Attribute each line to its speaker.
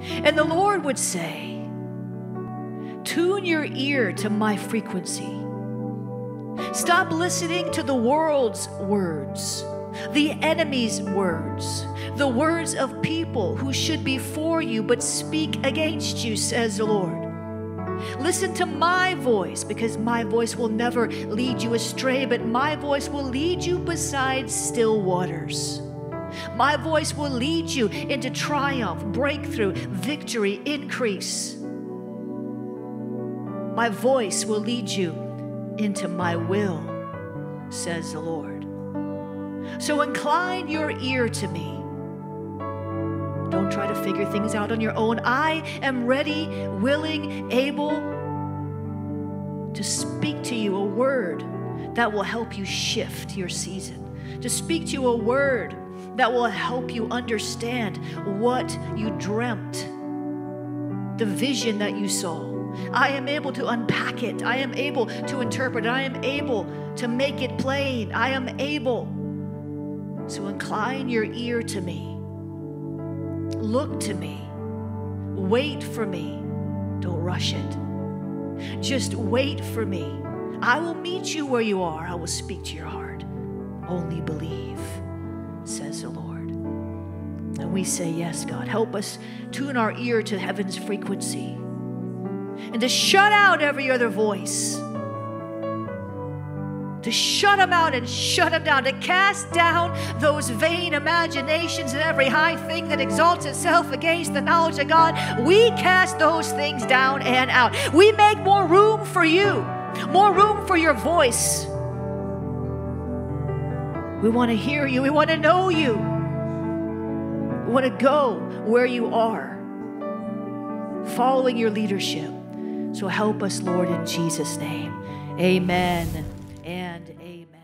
Speaker 1: And the Lord would say, Tune your ear to my frequency. Stop listening to the world's words, the enemy's words, the words of people who should be for you but speak against you, says the Lord. Listen to my voice because my voice will never lead you astray, but my voice will lead you beside still waters. My voice will lead you into triumph, breakthrough, victory, increase. My voice will lead you into my will, says the Lord. So incline your ear to me. Don't try to figure things out on your own. I am ready, willing, able to speak to you a word that will help you shift your season, to speak to you a word that will help you understand what you dreamt, the vision that you saw. I am able to unpack it. I am able to interpret. I am able to make it plain. I am able. So incline your ear to me. Look to me. Wait for me. Don't rush it. Just wait for me. I will meet you where you are. I will speak to your heart. Only believe, says the Lord. And we say, Yes, God. Help us tune our ear to heaven's frequency and to shut out every other voice. To shut them out and shut them down, to cast down those vain imaginations and every high thing that exalts itself against the knowledge of God. We cast those things down and out. We make more room for you, more room for your voice. We want to hear you, we want to know you, we want to go where you are, following your leadership. So help us, Lord, in Jesus' name. Amen and amen.